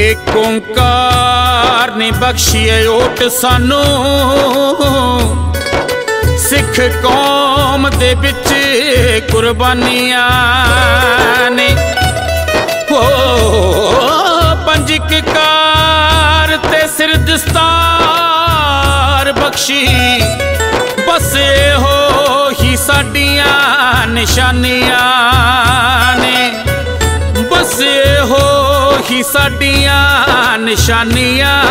ਏਕ ਓੰਕਾਰ ਨੇ ਬਖਸ਼ੀਏ ਓਟ ਸਾਨੂੰ। ਸਿੱਖ ਕੌਮ ਦੇ ਵਿੱਚ ਕੁਰਬਾਨੀਆਂ ਨੇ। ਹੋ ਪੰਜਿਕ ਕਾਰ ਤੇ ਸਿਰ ਦਸਤਾਰ ਬਖਸ਼ੀ। ਬਸ ਹੋ ਹੀ ਸਾਡੀਆਂ ਨਿਸ਼ਾਨੀਆਂ ਨੇ। ਬਸ ਹੀ ਸਾਡੀਆਂ ਨਿਸ਼ਾਨੀਆਂ?